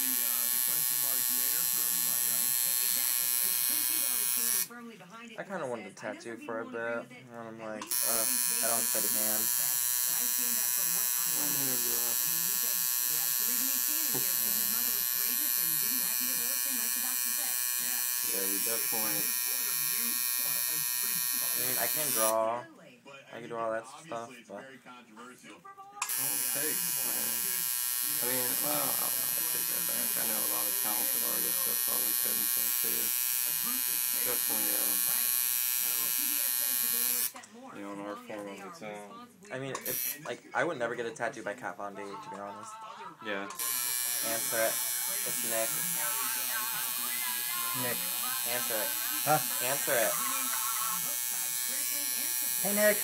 the uh, the question mark you air for everybody, right? Exactly. Some people are standing firmly behind it. I kind of wanted a tattoo for a bit, and I'm like, uh, I don't have steady hands. But I stand up for what I I'm believe. gonna do I mean, he said that's the reason he's standing here. Because his mother was courageous and didn't have the abortion, like the doctor said. Yeah. Yeah, you definitely. Point of view is pretty strong. I mean, I can draw. I can do all that stuff, but- very controversial. Super Bowl. All it takes, man. I mean, well, I don't know. I take that back. I know a lot of talented artists that probably couldn't say too. Definitely, uh, Right. CBS says the goal is set more. You know, in as our long as form of its own. I mean, it's like I would never get a tattoo by Kat Von D, to be honest. yeah. Answer it. It's Nick. Nick. Answer it. Huh? Answer it. on both sides, critically and Hey, Nick.